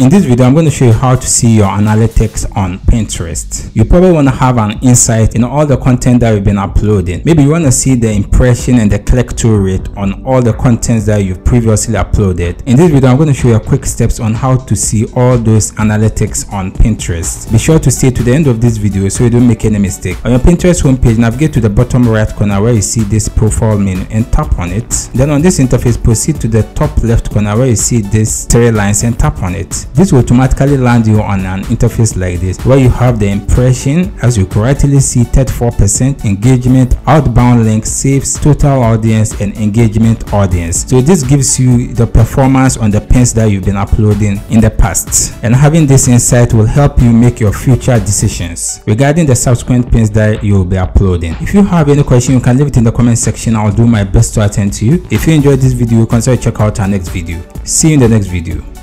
In this video, I'm going to show you how to see your analytics on Pinterest. You probably want to have an insight in all the content that you've been uploading. Maybe you want to see the impression and the click-through rate on all the contents that you've previously uploaded. In this video, I'm going to show you quick steps on how to see all those analytics on Pinterest. Be sure to stay to the end of this video so you don't make any mistake. On your Pinterest homepage, navigate to the bottom right corner where you see this profile menu and tap on it. Then on this interface, proceed to the top left corner where you see this three lines and tap on it. This will automatically land you on an interface like this where you have the impression as you correctly see 34% engagement, outbound link, saves, total audience and engagement audience. So this gives you the performance on the pins that you've been uploading in the past. And having this insight will help you make your future decisions regarding the subsequent pins that you'll be uploading. If you have any question, you can leave it in the comment section. I'll do my best to attend to you. If you enjoyed this video, consider check out our next video. See you in the next video.